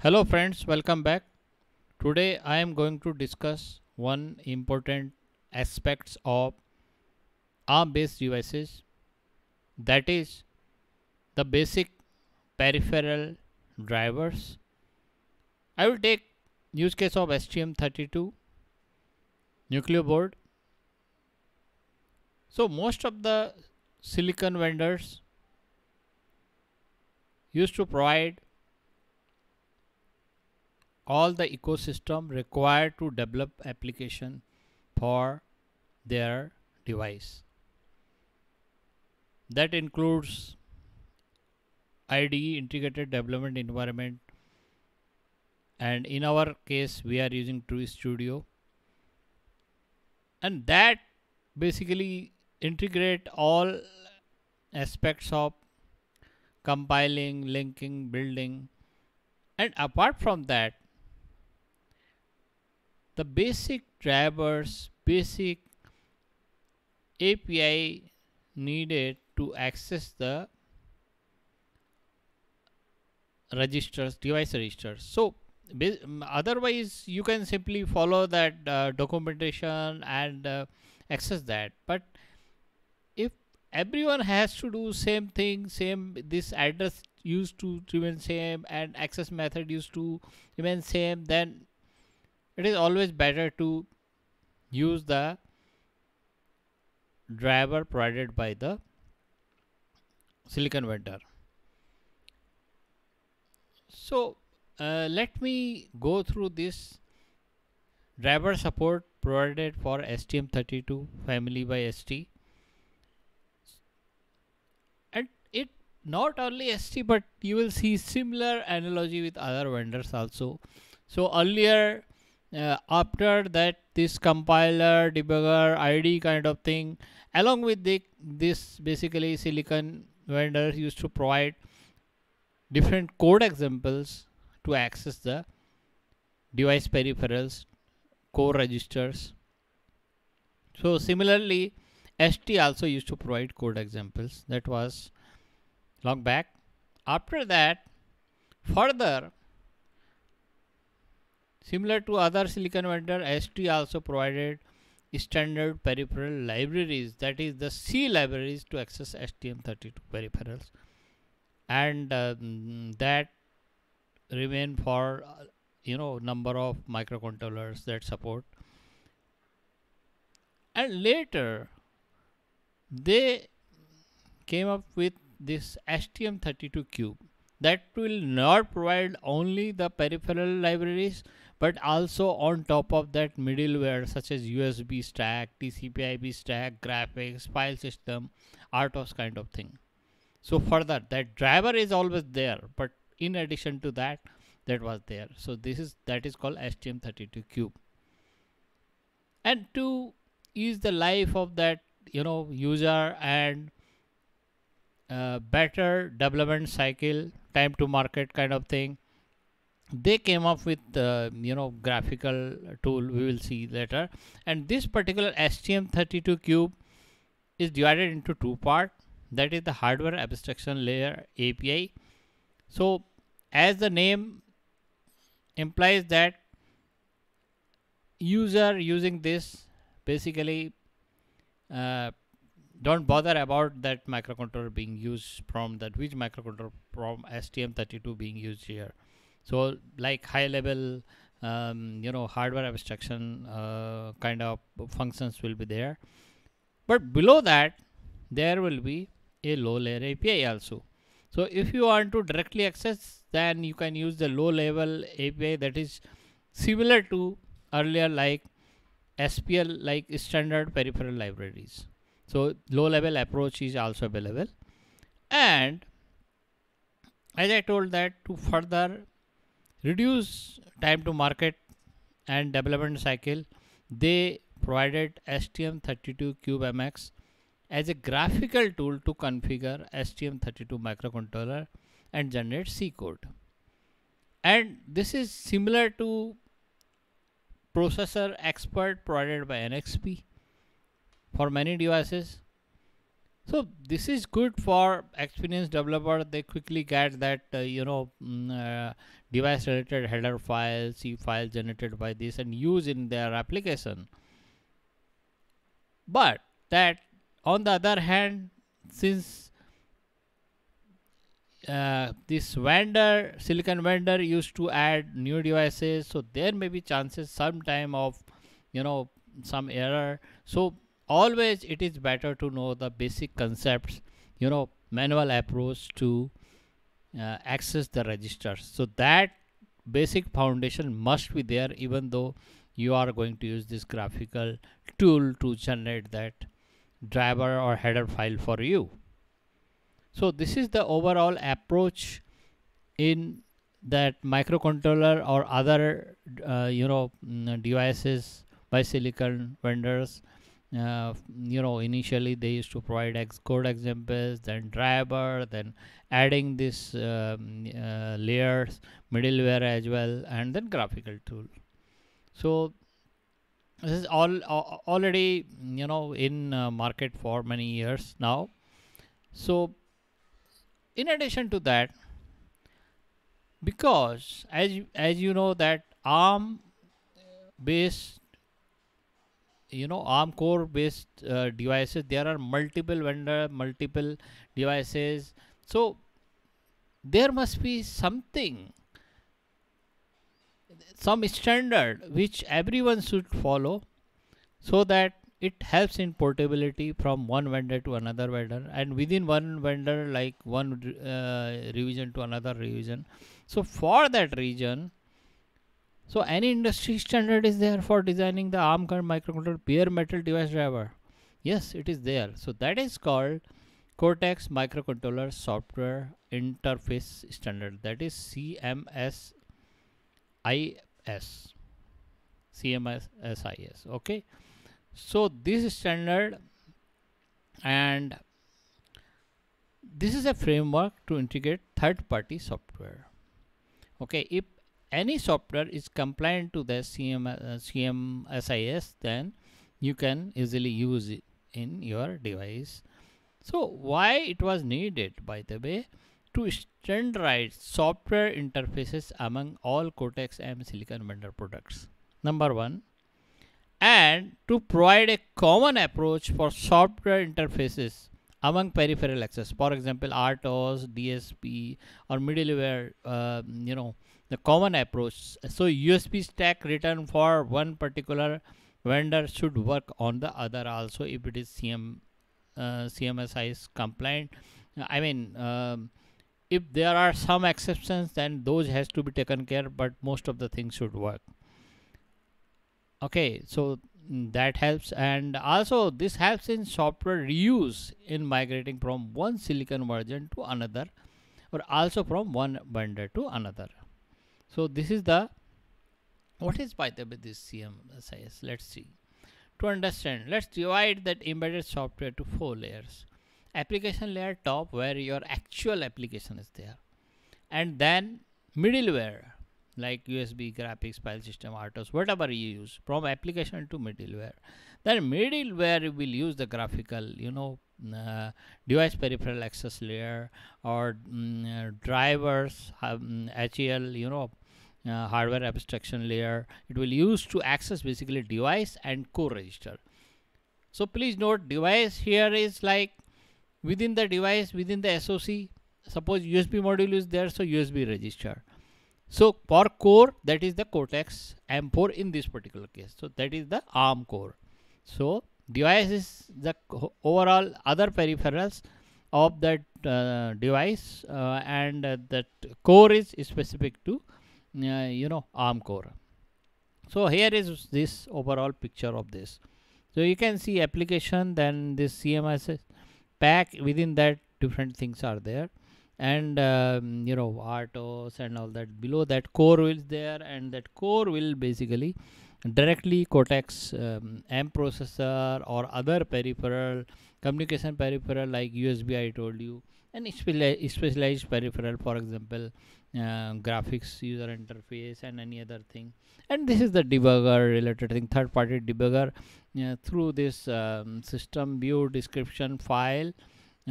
Hello friends, welcome back. Today I am going to discuss one important aspects of ARM based devices that is the basic peripheral drivers. I will take use case of STM32 Nucleo board. So most of the silicon vendors used to provide all the ecosystem required to develop application for their device. That includes IDE integrated development environment and in our case we are using TrueStudio and that basically integrate all aspects of compiling, linking, building and apart from that the basic drivers, basic API needed to access the registers, device registers. So otherwise you can simply follow that uh, documentation and uh, access that. But if everyone has to do same thing, same this address used to remain same and access method used to remain same, then it is always better to use the driver provided by the silicon vendor. So uh, let me go through this driver support provided for STM32 family by ST and it not only ST but you will see similar analogy with other vendors also. So earlier uh, after that this compiler debugger IDE kind of thing along with the this basically silicon vendors used to provide different code examples to access the device peripherals core registers. So similarly st also used to provide code examples. That was long back. After that further Similar to other silicon vendor, ST also provided standard peripheral libraries that is the C libraries to access STM32 peripherals. And um, that remain for uh, you know number of microcontrollers that support. And later they came up with this STM32Cube that will not provide only the peripheral libraries but also on top of that middleware such as USB stack, TCP/IP stack, graphics, file system, RTOS kind of thing. So further that driver is always there, but in addition to that, that was there. So this is that is called STM32Cube. And to ease the life of that you know user and uh, better development cycle, time to market kind of thing, they came up with uh, you know graphical tool we will see later. And this particular STM32Cube is divided into two part. That is the hardware abstraction layer API so as the name implies that user using this basically uh, don't bother about that microcontroller being used from that which microcontroller from STM32 being used here so like high level um, you know hardware abstraction uh, kind of functions will be there. But below that there will be a low layer API also. So if you want to directly access then you can use the low level API that is similar to earlier like SPL like standard peripheral libraries. So low level approach is also available. And as I told that to further reduce time to market and development cycle they provided STM32CubeMX as a graphical tool to configure STM32 microcontroller and generate C code. And this is similar to processor expert provided by NXP for many devices. So this is good for experienced developer. They quickly get that uh, you know mm, uh, device related header file c file generated by this and use in their application. But that on the other hand since uh, this vendor silicon vendor used to add new devices so there may be chances sometime of you know some error. So always it is better to know the basic concepts you know manual approach to uh, access the registers so that basic foundation must be there even though you are going to use this graphical tool to generate that driver or header file for you. So this is the overall approach in that microcontroller or other uh, you know mm, devices by silicon vendors uh, you know initially they used to provide X code examples then driver then adding this um, uh, layers middleware as well and then graphical tool. So this is all uh, already you know in uh, market for many years now. So in addition to that because as as you know that arm based you know arm core based uh, devices there are multiple vendor multiple devices. So there must be something some standard which everyone should follow so that it helps in portability from one vendor to another vendor and within one vendor like one uh, revision to another revision. So for that region so any industry standard is there for designing the ARM microcontroller bare metal device driver. Yes, it is there. So that is called Cortex Microcontroller Software Interface Standard. That is CMSIS. CMSIS. Okay. So this standard and this is a framework to integrate third party software. Okay. If any software is compliant to the CM, uh, CMSIS then you can easily use it in your device. So why it was needed by the way to standardize software interfaces among all Cortex-M silicon vendor products. Number one and to provide a common approach for software interfaces among peripheral access for example RTOS, DSP or middleware uh, you know the common approach. So USB stack written for one particular vendor should work on the other also if it is CM uh, compliant. I mean, um, if there are some exceptions, then those has to be taken care. But most of the things should work. Okay, so mm, that helps, and also this helps in software reuse in migrating from one silicon version to another, or also from one vendor to another. So this is the what is the way this CMSIS? Let's see. To understand, let's divide that embedded software to four layers. Application layer top where your actual application is there. And then middleware like USB, graphics, file system, RTOS, whatever you use from application to middleware. Then middleware will use the graphical, you know, uh, device peripheral access layer or mm, uh, drivers, um, HAL, you know, uh, hardware abstraction layer. It will use to access basically device and core register. So please note device here is like within the device, within the SOC, suppose USB module is there, so USB register. So for core, that is the Cortex M4 in this particular case. So that is the ARM core. So device is the overall other peripherals of that uh, device uh, and uh, that core is specific to uh, you know arm core. So here is this overall picture of this. So you can see application then this cms pack within that different things are there. And um, you know RTOS and all that below that core is there and that core will basically directly Cortex um, M processor or other peripheral communication peripheral like USB I told you and specialized peripheral for example uh, graphics user interface and any other thing. And this is the debugger related thing third party debugger uh, through this um, system view description file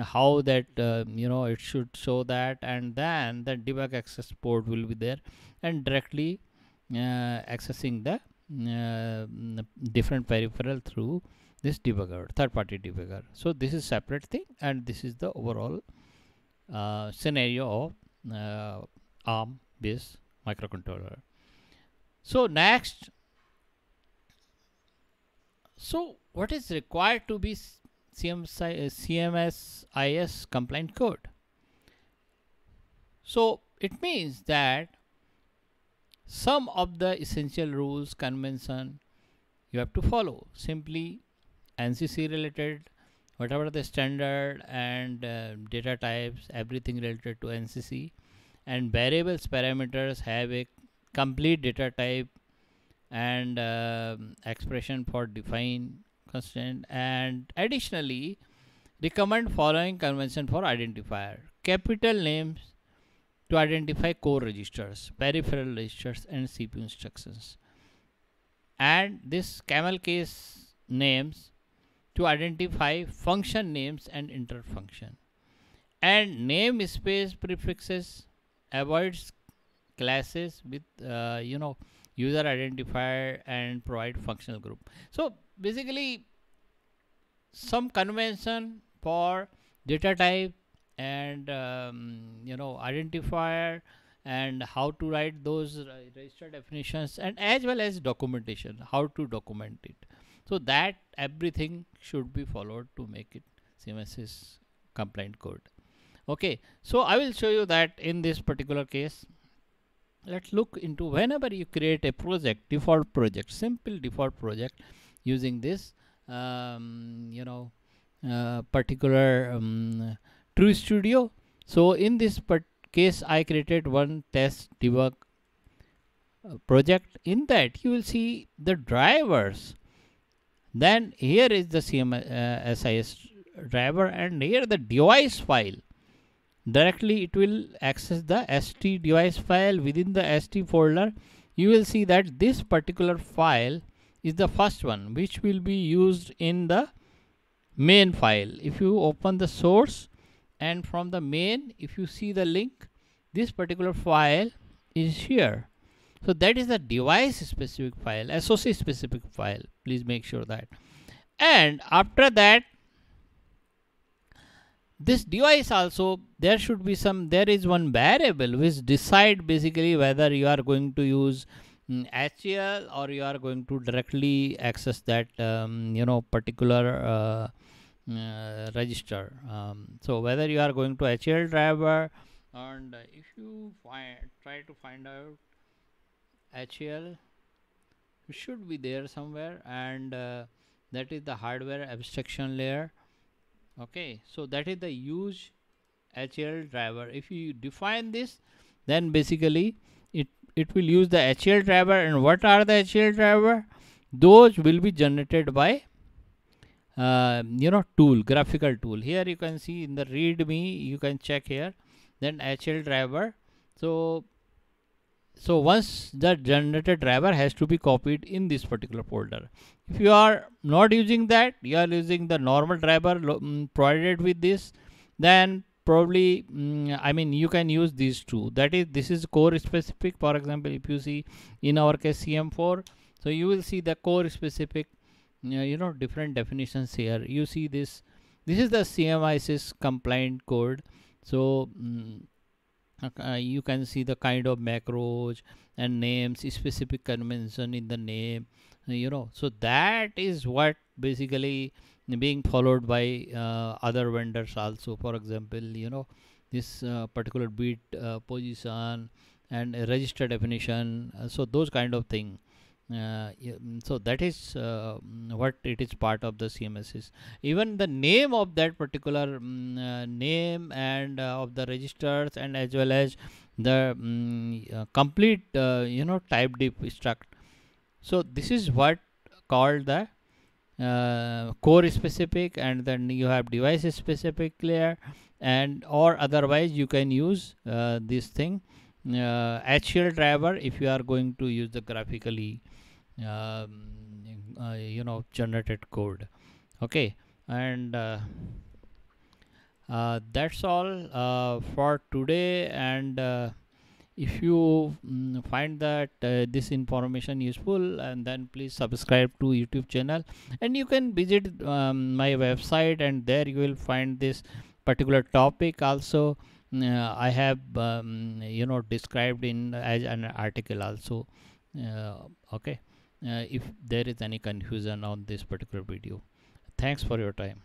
how that uh, you know it should show that and then the debug access port will be there and directly uh, accessing the uh, different peripheral through this debugger third party debugger so this is separate thing and this is the overall uh, scenario of uh, ARM based microcontroller so next so what is required to be CMSIS compliant code? So it means that some of the essential rules convention you have to follow. Simply ANSI C related whatever the standard and uh, data types everything related to ANSI C and variables parameters have a complete data type and uh, expression for define constant and additionally recommend following convention for identifier. Capital names to identify core registers peripheral registers and cpu instructions. And this camel case names to identify function names and interfunction. And namespace prefixes avoids classes with uh, you know user identifier and provide functional group. So basically some convention for data type and um, you know identifier and how to write those register definitions and as well as documentation how to document it. So that everything should be followed to make it CMSIS compliant code. Okay so I will show you that in this particular case. Let's look into whenever you create a project default project simple default project using this um, you know uh, particular um, true studio. So in this case I created one test debug uh, project. In that you will see the drivers. Then here is the CMSIS uh, driver and here the device file. Directly it will access the st device file within the st folder. You will see that this particular file is the first one which will be used in the main file. If you open the source and from the main if you see the link this particular file is here. So that is the device specific file SOC specific file. Please make sure that. And after that this device also there should be some there is one variable which decide basically whether you are going to use mm, HCL or you are going to directly access that um, you know particular uh, uh, register. Um, so whether you are going to HAL driver and if you find try to find out HAL should be there somewhere and uh, that is the hardware abstraction layer. Okay so that is the use HAL driver. If you define this then basically it it will use the HAL driver. And what are the HAL driver? Those will be generated by uh, you know tool graphical tool. Here you can see in the readme you can check here. Then HAL driver. So so once the generated driver has to be copied in this particular folder. If you are not using that you are using the normal driver um, provided with this then probably um, i mean you can use these two. That is this is core specific. For example if you see in our case cm4 so you will see the core specific you know different definitions here. You see this this is the CMSIS compliant code. So um, uh, you can see the kind of macros and names specific convention in the name you know. So that is what basically being followed by uh, other vendors also. For example you know this uh, particular bit uh, position and register definition uh, so those kind of thing uh, mm, so that is uh, what it is part of the CMSIS. Even the name of that particular um, uh, name and uh, of the registers and as well as the um, complete you know typedef struct. So this is what called the core specific and then you have device specific layer and or otherwise you can use this thing uh, HCL driver if you are going to use the graphically um, uh, you know generated code. Okay and uh, uh, that's all uh, for today. And uh, if you mm, find that uh, this information useful and then please subscribe to youtube channel. And you can visit um, my website and there you will find this particular topic also. Uh, i have um, you know described in as an article also. Okay Uh, if there is any confusion on this particular video thanks for your time